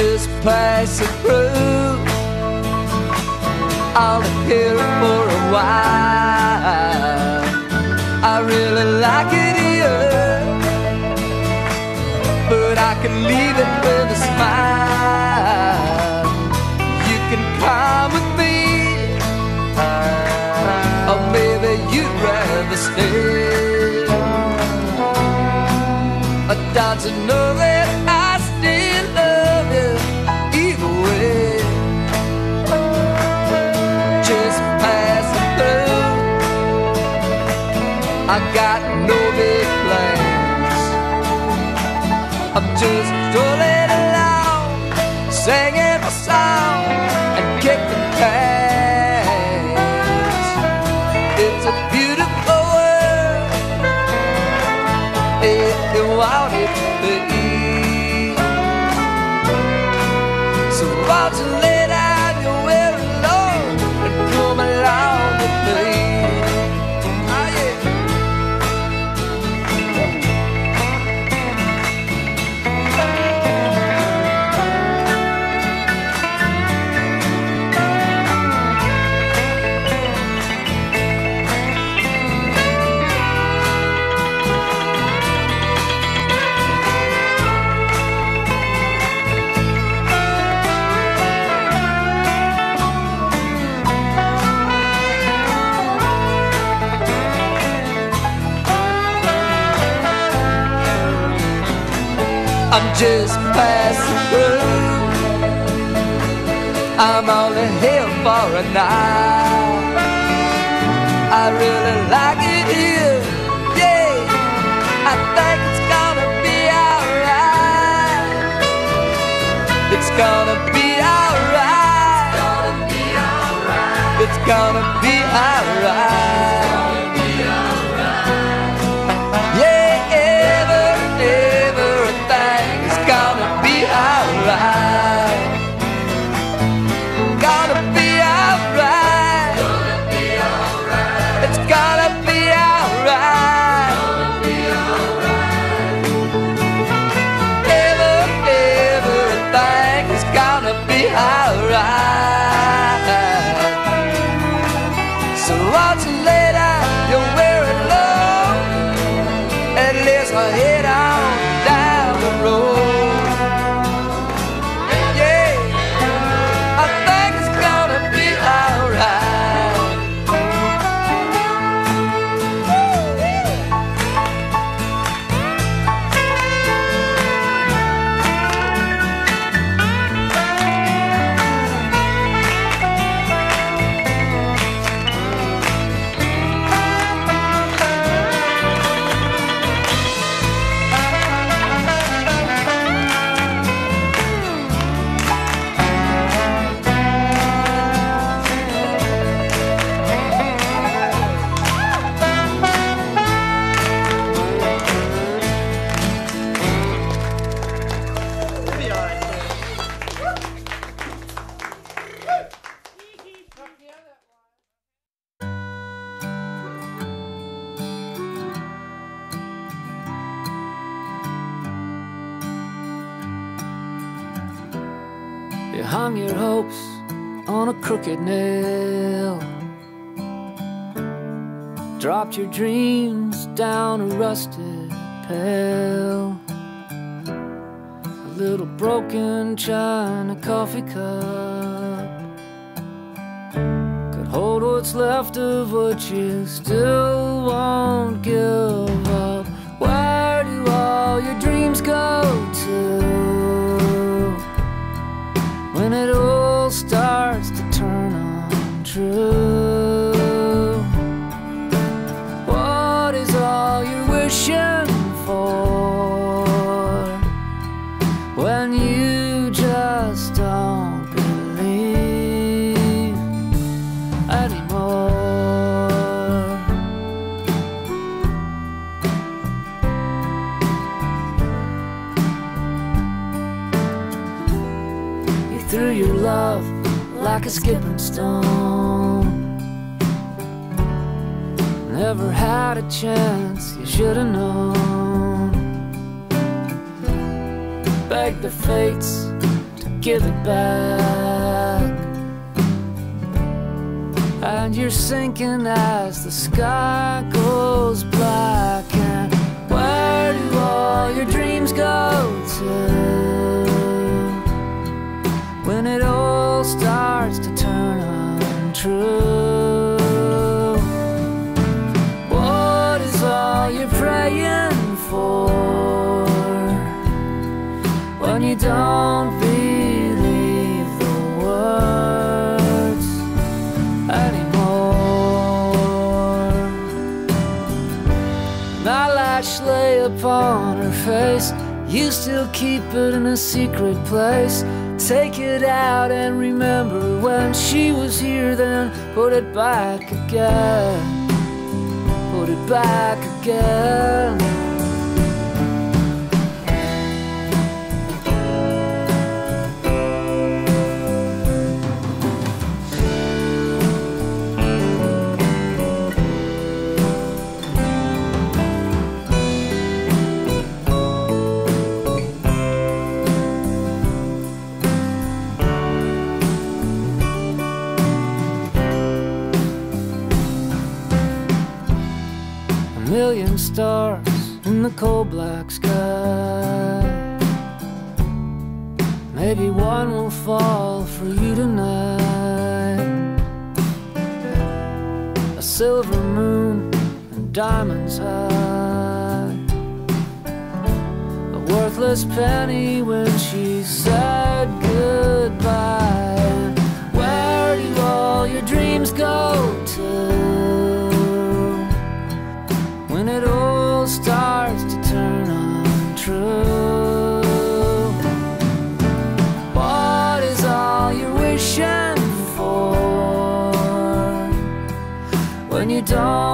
Just passing through. I'll be here for a while. I got no big plans. I'm just strolling along, singing my song I'm just passing through. I'm only here for a night. I really like it here. Yeah, I think it's gonna be alright. It's gonna be alright. It's gonna be alright. Alright. Hung your hopes on a crooked nail. Dropped your dreams down a rusted pail. A little broken china coffee cup could hold what's left of what you still won't give Threw your love like a skipping stone. Never had a chance, you should have known. Begged the fates to give it back. And you're sinking as the sky goes black. And where do all your dreams go to? Upon her face. You still keep it in a secret place. Take it out and remember when she was here, then put it back again. Put it back again. Million stars in the cold black sky. Maybe one will fall for you tonight. A silver moon and diamonds high. A worthless penny when she said goodbye. Wishing